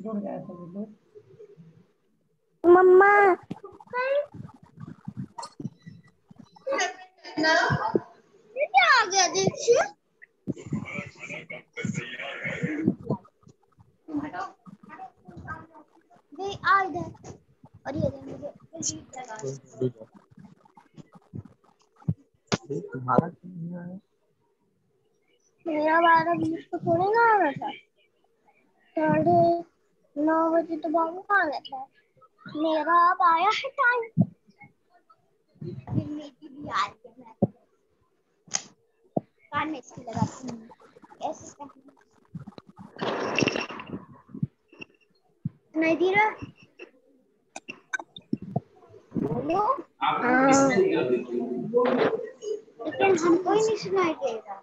जुड़ गया सभी लोग। मम्मा। क्या आ गया देखिए नहीं आ इधर। और ये मुझे। तुम्हारा क्यों नहीं आया मेरा बारह बीस को थोड़ी ना आ रहा था। साढ़े नौ बजे तो बाबू आ गया था। मेरा अब आया है टाइम फिर मेरी भी आ रही है कान में इसकी लगाती हूँ। ऐसे। नहीं दी रहा बोलो। लेकिन हमको ही नहीं सुनाई दे रहा।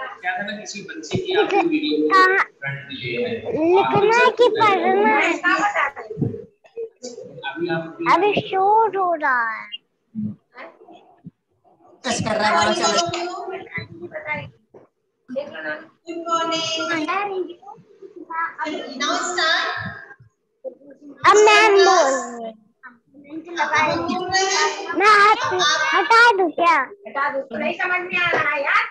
क्या था ना किसी बच्चे की आपकी वीडियो लिए है? लिखना है कि पढ़ना है। अभी आप अभी शोर हो रहा है। टच कर रहा है वाला चल. अब मैम बोल रही है। आप बोल मैं हटा दूँ क्या? हटा दो। तो नहीं समझ में आ रहा है यार।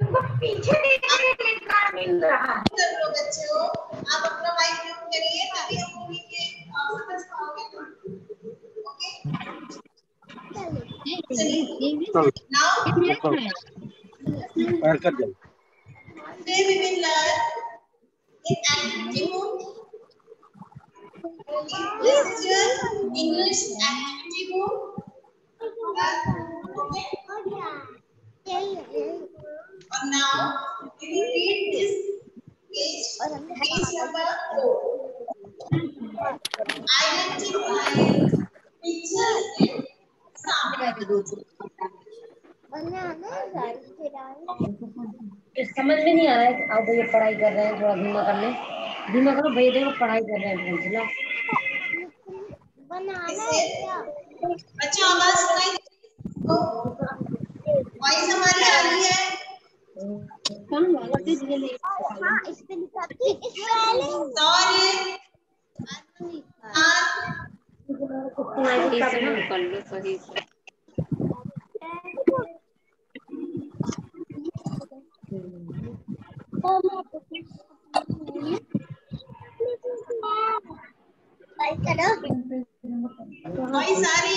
तुमको पीछे देखने के लिए काम मिल रहा है कर लो बच्चों आप अपना माइक म्यूट करिए तभी हम मूवी के समझ पाओगे ओके चलिए नाउ पैर कर दे today we will learn in activity is your english activity mode okay now we will read this page page number 4 identify pictures sound समझ में नहीं आ रहा है अब भैया पढ़ाई कर रहे हैं, थोड़ा धीमा कर ले। धीमा करो, भैया देखो, पढ़ाई कर रहे हैं चला बच्चों, आवाज़ सुनाई वॉइस हमारी आ रही है। हाँ इस पे लिखा सॉरी कर लो सही से आ रही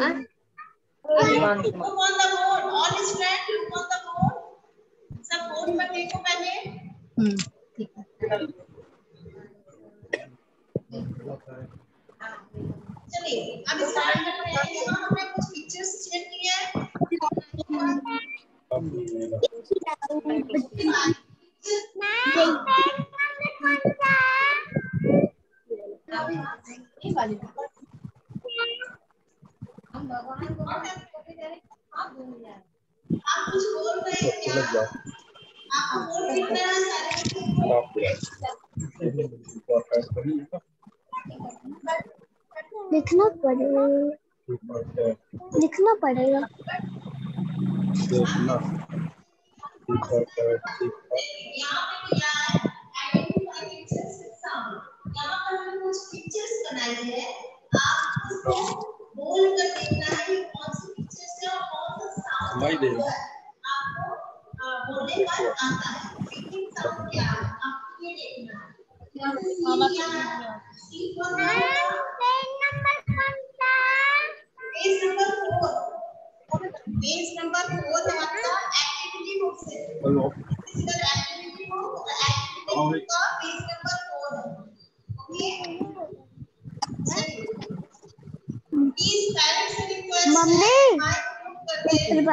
है Look on the board. All is friend, look on the board. सब बोर्ड पर देखो पहले चलिए अब स्टार्ट करते हैं। यहाँ हमने कुछ पिक्चर्स चेक किए हैं आप कुछ बोल रहे हैं क्या आपको बोल दिख रहा है सारे लिखना पड़ेगा लिखना पड़ेगा। देखना। है यहाँ पर कुछ पिक्चर्स है। आप बोल कर देखना है कि कौन सी पिक्चर्स है और कौन सा साउंड सुनाई दे रहा आपको बोलने पर आता है स्पीकिंग साउंड क्या है आपको ये देखना है C for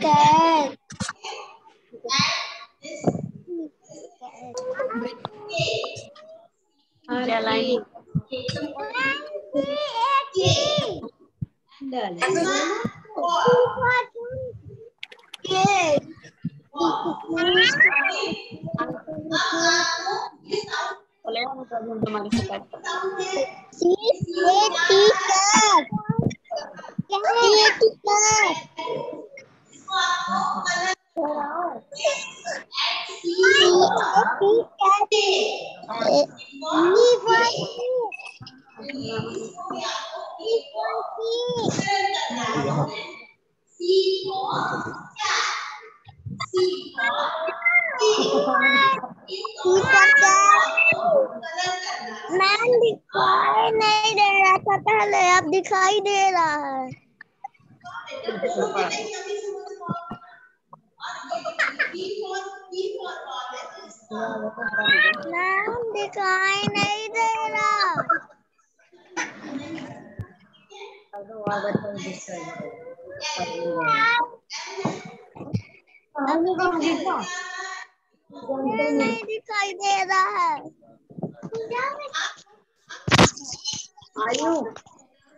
Cat. Ada lagi. Ada lagi. Lembra do Mário Sacado? Thank you. Channel है आप दिखाई दे रहा है। मैम, दिखाई नहीं दे रहा। नहीं दिखाई दे रहा है। Are?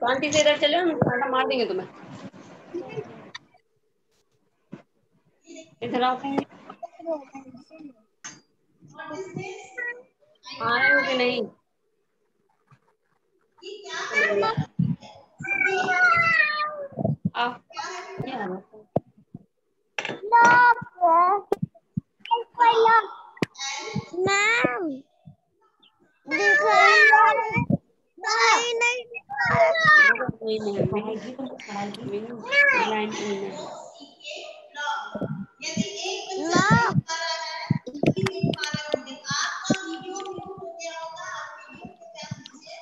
तो आंटी से इधर चले आटा मार देंगे तुम्हें इधर आओ आए हो कि नहीं मैम नहीं नहीं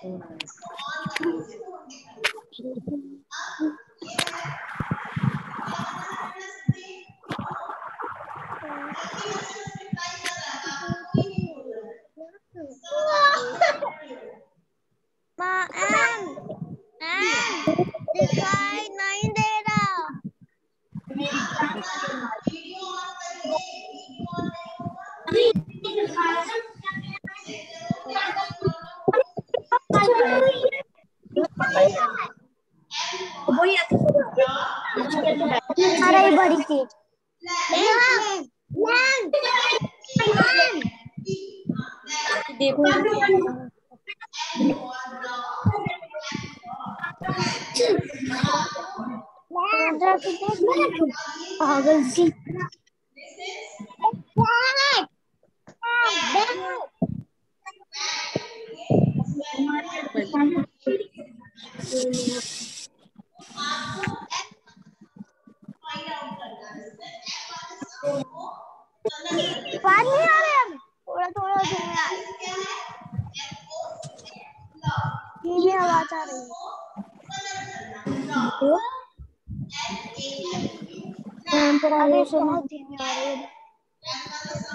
नहीं। tipo. Ah, droga, droga. Ah,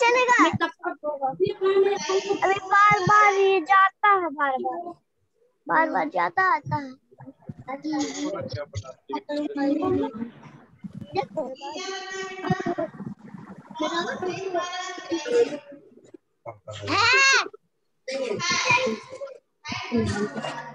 चलेगा अभी बार बार ये जाता है बार बार। बार बार जाता आता है। है?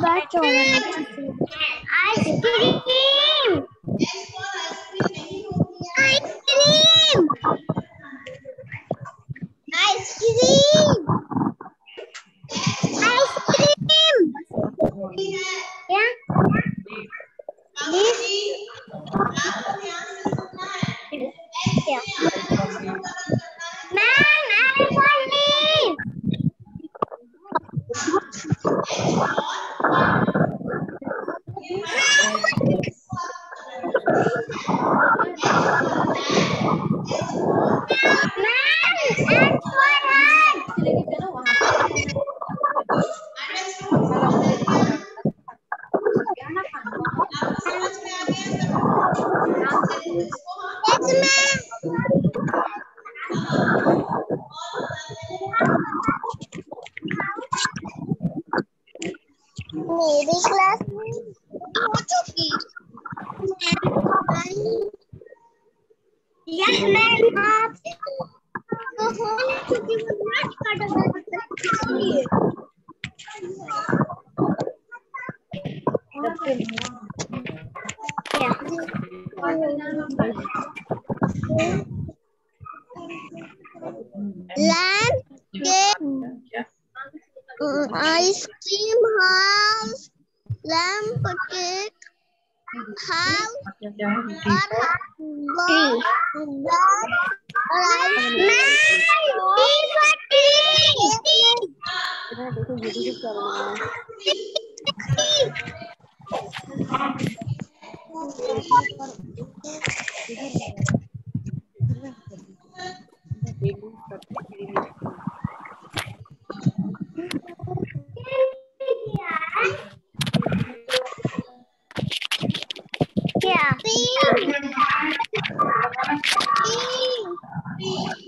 बात चौवन ice cream landscape uh, ice cream house. Lamp cake house or bus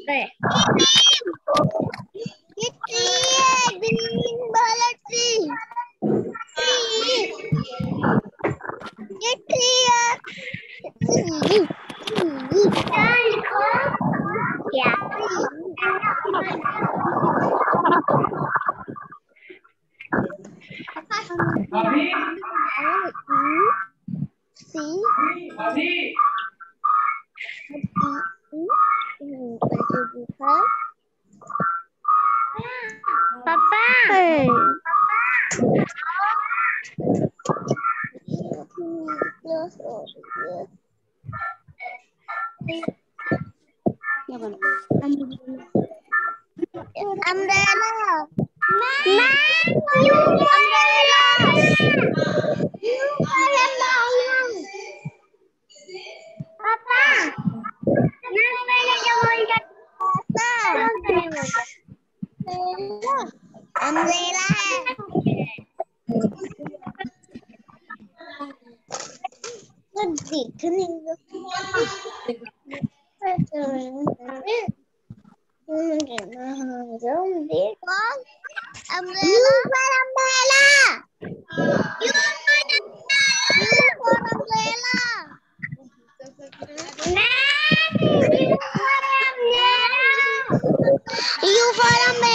对。Umbrella umbrella तो दिख नहीं umbrella. you follow me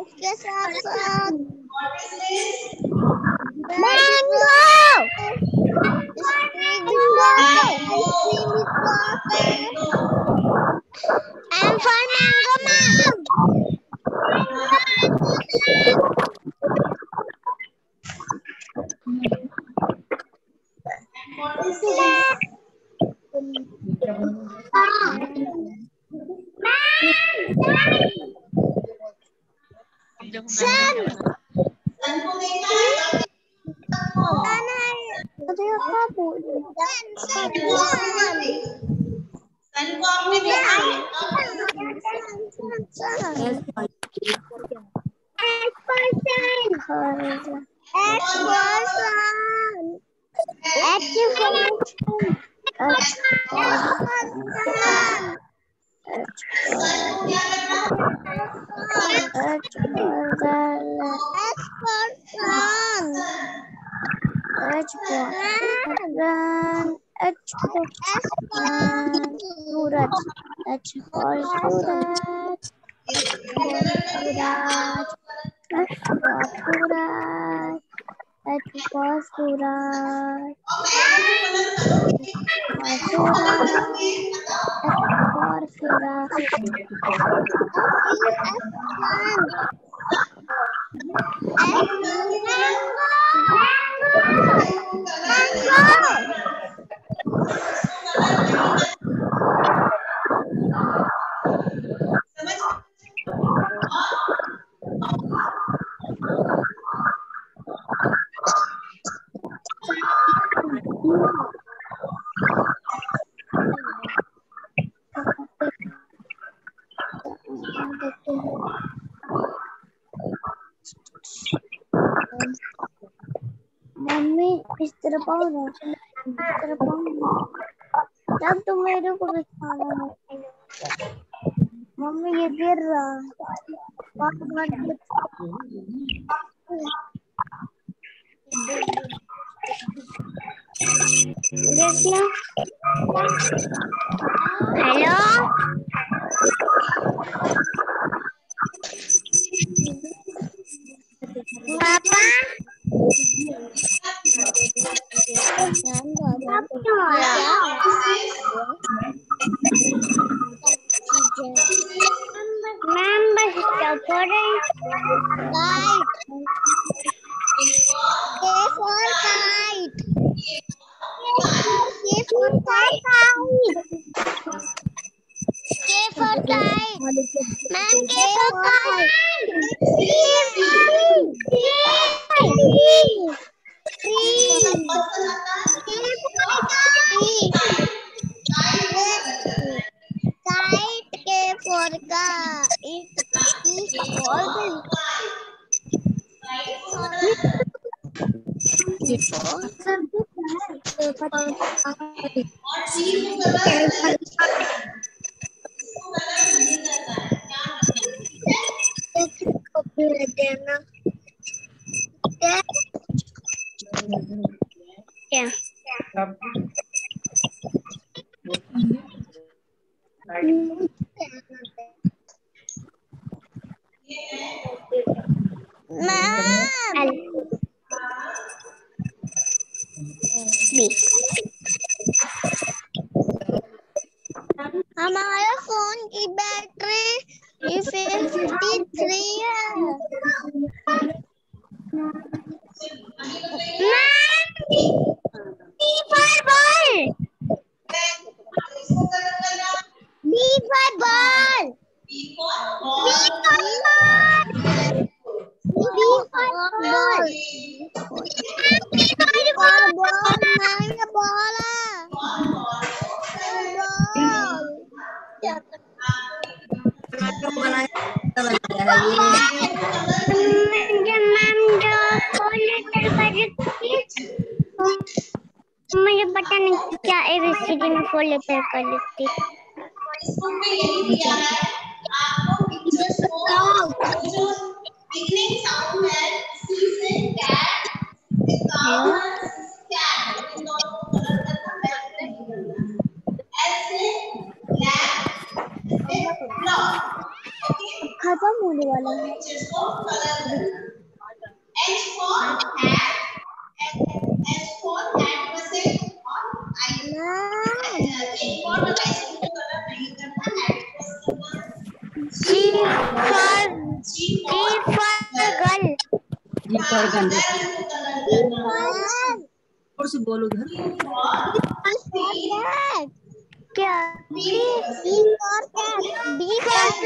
उसके साथ साथ mango X person. X person. X person. X person. X person. H for student. procurar. Agora será. É तब तो मेरे को भी खाना है मम्मी ये गिर रहा है बात मत देखना हेलो पापा for kite. K for kite. K for kite. Ma'am, K for. Kite क्या मैम कर लिखती में यही दिया है। आपको पिक्चर्स को जो बिगनिंग साउंड है सी से कैट काउ कैट इन दोनों को कलर करना बैक नहीं करना एस से लैब ब्लॉक ओके खत्म होने वाला है पिक्चर्स को कलर करना एच फॉर गंदे। और से बोलो घर क्या D for cat D for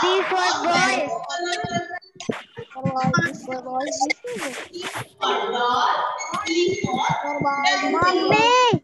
D for boy mummy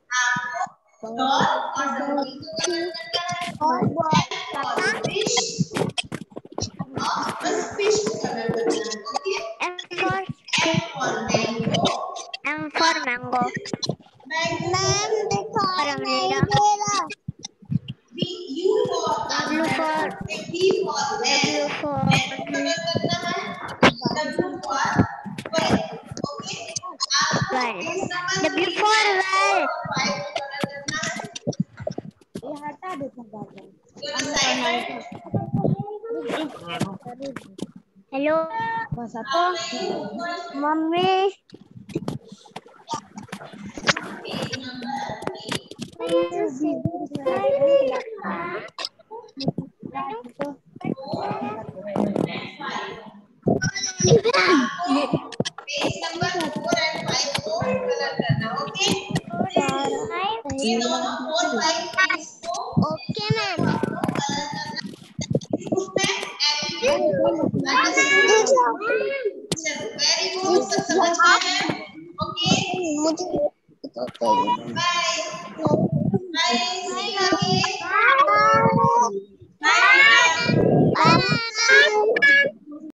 mummy page number four and five को कलर करना ओके ये दोनों फोर फाइव पेज को ओके मैम कलर करना उसमें attitude Very good. Bye. Bye. Bye. Bye. Bye. Bye. Bye. Bye. Bye. Bye. Bye.